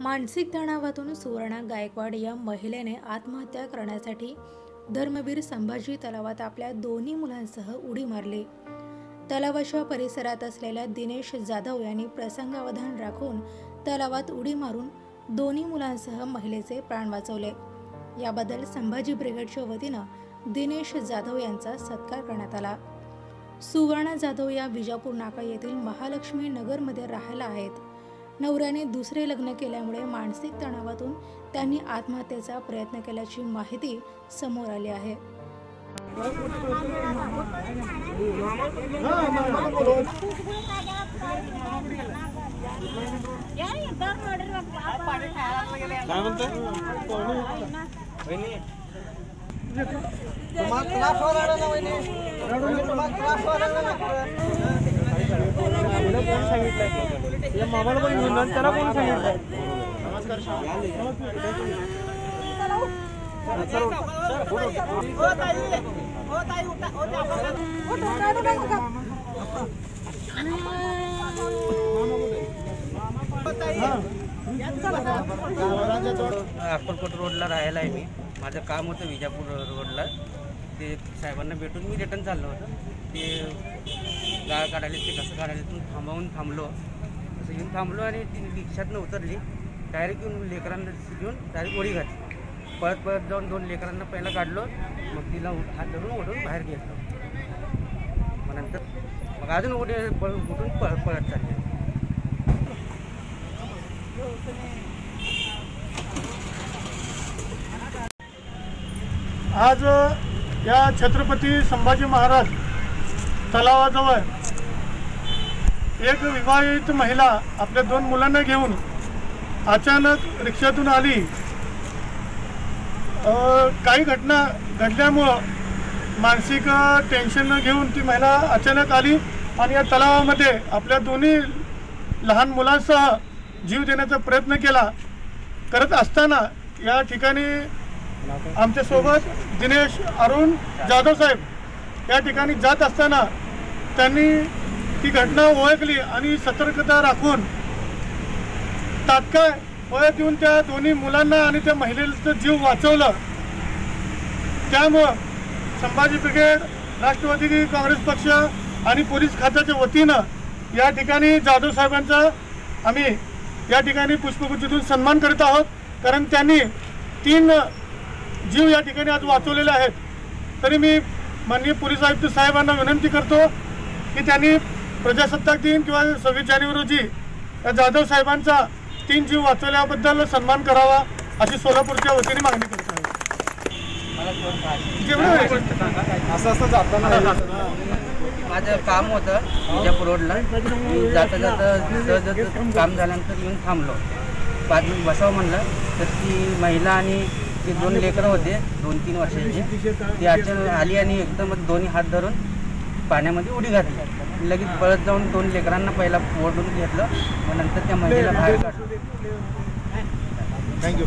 मानसिक तणावातून सुवर्णा गायकवाड या महिलेने आत्महत्या करण्यासाठी धर्मवीर संभाजी तलावात आपल्या दोन्ही मुलांसह उडी मारली. तलावाच्या परिसरात असलेल्या दिनेश जाधव यांनी प्रसंगावधान राखून तलावात उडी मारून दोन्ही मुलांसह महिलेचे प्राण वाचवले. याबद्दल संभाजी ब्रिगेडच्या वतीनं दिनेश जाधव यांचा सत्कार करण्यात आला. सुवर्णा जाधव या विजापूर नाका येथील महालक्ष्मी नगरमध्ये राहायला आहेत. नवऱ्याने दुसरे लग्न केल्यामुळे मानसिक तणावातून त्यांनी आत्महत्येचा प्रयत्न केल्याची माहिती समोर आली आहे. सांगितलं या मामाला पण घेऊन जा, त्याला कोण सांगितलं अक्कलकोट रोडला राहायला आहे मी. माझं काम होतं विजापूर रोडला. ते साहेबांना भेटून मी रिटर्न चाललो होतं. ते गाळ काढायला ते कसं काढायला तिथून थांबवून थांबलो. असं येऊन थांबलो आणि ती रिक्षातनं उतरली. डायरेक्ट येऊन लेकरांना घेऊन डायरेक्ट ओढी घातली. पळत पळत जाऊन दोन लेकरांना पहिला काढलो. मग तिला हात धरून ओढून बाहेर गेलो. मग नंतर मग अजून उडी पळ उठून पळत पळत चालले. आज या छत्रपती संभाजी महाराज तलावाजवळ एक विवाहित महिला आपल्या दोन मुलांना घेऊन अचानक रिक्षातून आली. काही घटना घडल्यामुळं मानसिक टेन्शन घेऊन ती महिला अचानक आली आणि या तलावामध्ये आपल्या दोन्ही लहान मुलांसह जीव देण्याचा प्रयत्न केला. करत असताना या ठिकाणी आमच्यासोबत दिनेश अरुण जाधव साहेब या ठिकाणी जात असताना त्यांनी ती घटना ओळखली आणि सतर्कता राखून तात्काळ पळत येऊन त्या दोन्ही मुलांना आणि त्या महिलेचं जीव वाचवलं. त्यामुळं संभाजी ब्रिगेड राष्ट्रवादी काँग्रेस पक्ष आणि पोलीस खात्याच्या वतीनं या ठिकाणी जाधव साहेबांचा आम्ही या ठिकाणी पुष्पगुच्छेतून सन्मान करत आहोत. कारण त्यांनी तीन जीव या ठिकाणी आज वाचवलेले आहेत. तरी मी माननीय पोलीस आयुक्त साहेबांना विनंती करतो की त्यांनी प्रजासत्ताक दिन किंवा सव्वीस जानेवारी रोजी या जाधव साहेबांचा तीन जीव वाचवल्याबद्दल सन्मान करावा अशी सोलापूरच्या वतीने मागणी करतो. माझं काम होतं विजापूर रोडला. मी जाता जाता सहजच काम झाल्यानंतर येऊन थांबलो. पाच मिनिट बसावं म्हणलं तर ती महिला आणि ते दोन लेकरं होते दोन तीन वर्षाचे ती अचानक आली आणि एकदम दोन्ही हात धरून पाण्यामध्ये उडी घातली. लगेच पळत जाऊन दोन लेकरांना पहिला ओढून घेतलं नंतर त्या महिलेला बाहेर काढलं. थँक्यू.